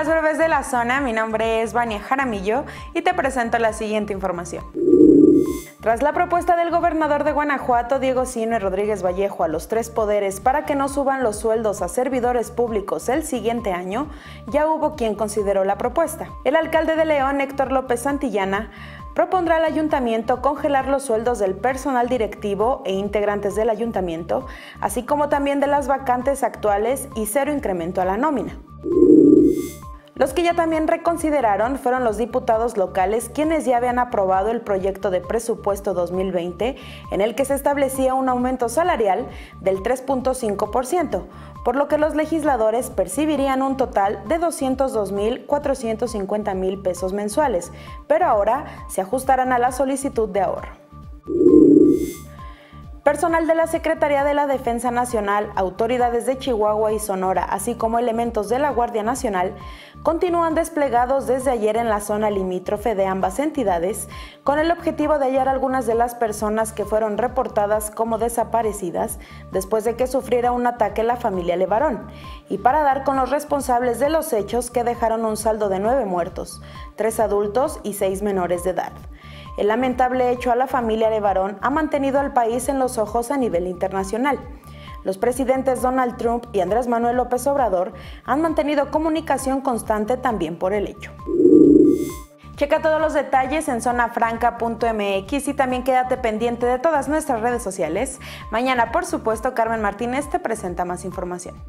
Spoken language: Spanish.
las breves de la zona, mi nombre es Vania Jaramillo y te presento la siguiente información. Tras la propuesta del gobernador de Guanajuato, Diego Sino Rodríguez Vallejo, a los tres poderes para que no suban los sueldos a servidores públicos el siguiente año, ya hubo quien consideró la propuesta. El alcalde de León, Héctor López Santillana, propondrá al ayuntamiento congelar los sueldos del personal directivo e integrantes del ayuntamiento, así como también de las vacantes actuales y cero incremento a la nómina. Los que ya también reconsideraron fueron los diputados locales quienes ya habían aprobado el proyecto de presupuesto 2020 en el que se establecía un aumento salarial del 3.5%, por lo que los legisladores percibirían un total de 202.450 mil pesos mensuales, pero ahora se ajustarán a la solicitud de ahorro. Personal de la Secretaría de la Defensa Nacional, autoridades de Chihuahua y Sonora, así como elementos de la Guardia Nacional, continúan desplegados desde ayer en la zona limítrofe de ambas entidades con el objetivo de hallar algunas de las personas que fueron reportadas como desaparecidas después de que sufriera un ataque la familia Levarón y para dar con los responsables de los hechos que dejaron un saldo de nueve muertos, tres adultos y seis menores de edad. El lamentable hecho a la familia de Barón ha mantenido al país en los ojos a nivel internacional. Los presidentes Donald Trump y Andrés Manuel López Obrador han mantenido comunicación constante también por el hecho. Checa todos los detalles en zonafranca.mx y también quédate pendiente de todas nuestras redes sociales. Mañana, por supuesto, Carmen Martínez te presenta más información.